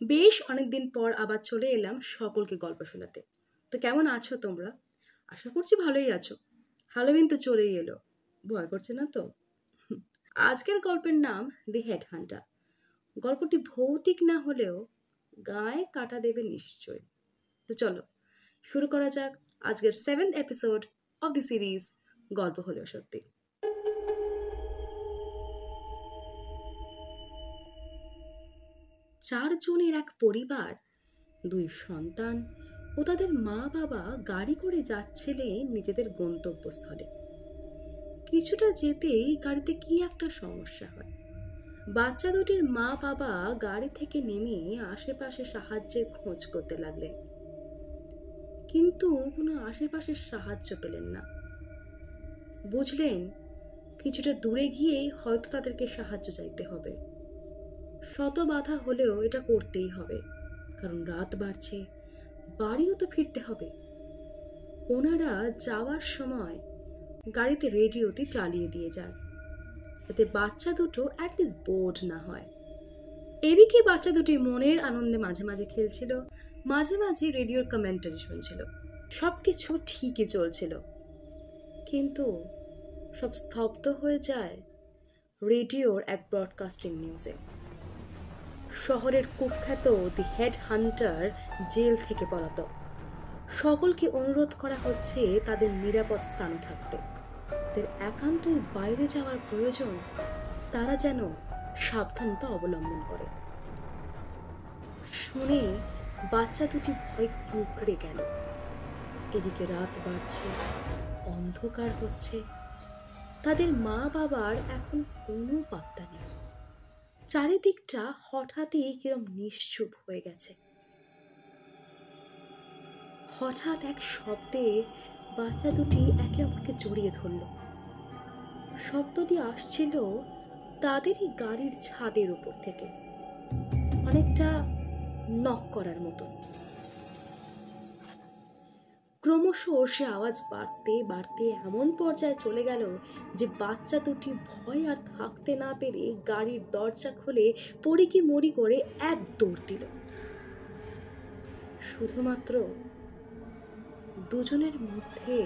বেশ অনেকদিন পর আবার চলে এলাম সকলকে গল্প শোনাতে। তো কেমন আছো তোমরা? আশা করছি ভালোই আছো। হ্যালোউইন তো চলেই এলো। ভয় করছে না তো? আজকের গল্পের নাম দি হেড হান্টার গল্পটি ভৌতিক না হলেও গায়ে কাটা দেবে নিশ্চয় তো চলো, শুরু করা যাক। আজকের seventh episode of the series গল্প হলেও সত্যি। চারজনের এক পরিবার। দুই সন্তান ও তাদের মা বাবা গাড়ি করে যাচ্ছিলে নিজেদের গন্তব্যস্থলে। কিছুটা যেতেই গাড়িতে কি একটা সমস্যা হয়। বাচ্চা দুটির মা বাবা গাড়ি থেকে নেমে আশেপাশে সাহায্যের খোঁজ করতে লাগলেন। কিন্তু কোনো আশেপাশের সাহায্য পেলেন না। বুঝলেন, কিছুটা দূরে গিয়ে হয়তো তাদেরকে সাহায্য চাইতে হবে। শত বাধা হলেও এটা করতেই হবে। কারণ রাত বাড়ছে, বাড়িও তো ফিরতে হবে। ওনারা যাওয়ার সময় গাড়িতে রেডিওটি চালিয়ে দিয়ে যান। যাতে বাচ্চা দুটো অ্যাটলিস্ট বোর্ড না হয়। এদিকে বাচ্চা দুটি মনের আনন্দে মাঝে মাঝে খেলছিল, মাঝে মাঝে রেডিওর কমেন্টারি শুনছিল। সব কিছু ঠিকই চলছিল। কিন্তু সব স্তব্ধ হয়ে যায় রেডিওর এক ব্রডকাস্টিং নিউজে শহরের কুখ্যাত দি হেড হান্টার জেল থেকে পলাতক। সকলকে অনুরোধ করা হচ্ছে তাদের নিরাপদ স্থানে থাকতে। তাদের একান্তই বাইরে যাওয়ার প্রয়োজন, তারা যেন সাবধানতা অবলম্বন করে। শুনে বাচ্চা দুটি ভয় কুঁকড়ে গেল। এদিকে রাত বাড়ছে, অন্ধকার হচ্ছে। তাদের মা বাবার এখন কোনো পাত্তা নেই। চারিদিকটা হঠাৎই কিরম নিশ্চুপ হয়ে গেছে। হঠাৎ এক শব্দে বাচ্চা দুটি একে অপরকে জড়িয়ে ধরল। শব্দটি আসছিল তাদেরই গাড়ির ছাদের উপর থেকে, অনেকটা নক করার মতো। ক্রমশ সে আওয়াজ বাড়তে বাড়তে এমন পর্যায়ে চলে গেল যে বাচ্চা দুটি ভয় আর থাকতে না পেরে গাড়ির দরজা খুলে পড়িকি মরি করে এক দৌড় দিল। শুধুমাত্র দুজনের মধ্যে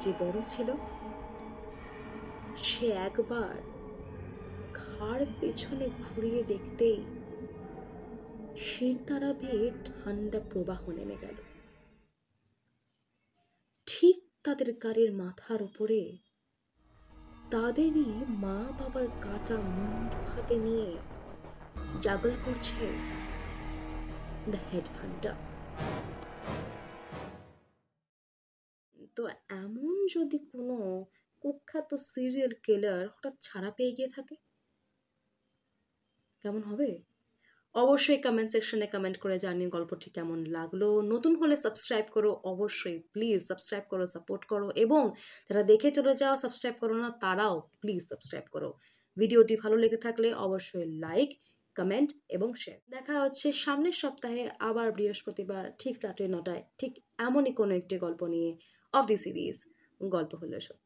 যে বড় ছিল, সে একবার ঘাড় পেছনে ঘুরিয়ে দেখতেই শিরতারা বেয়ে ঠান্ডা প্রবাহ নেমে গেল। তাদের গাড়ির মাথার উপরে। তাদেরই মা বাবার কাটা মুন্ডু হাতে নিয়ে জাগল করছে তো এমন যদি কোনো কুখ্যাত সিরিয়াল কিলার হঠাৎ ছাড়া পেয়ে গিয়ে থাকে? কেমন হবে? অবশ্যই কমেন্ট সেকশনে কমেন্ট করে জানিয়ে গল্পটি কেমন লাগল। নতুন হলে সাবস্ক্রাইব করো, অবশ্যই প্লিজ সাবস্ক্রাইব করো সাপোর্ট করো এবং যারা দেখে চলে যাও সাবস্ক্রাইব করো না, তারাও প্লিজ সাবস্ক্রাইব করো। ভিডিওটি ভালো লেগে থাকলে অবশ্যই লাইক কমেন্ট এবং শেয়ার দেখা হচ্ছে সামনের সপ্তাহে আবার বৃহস্পতিবার ঠিক রাত্রি নটায়, ঠিক এমনই কোনো একটি গল্প নিয়ে অফ দি সিরিজ গল্প হলো সত্যি।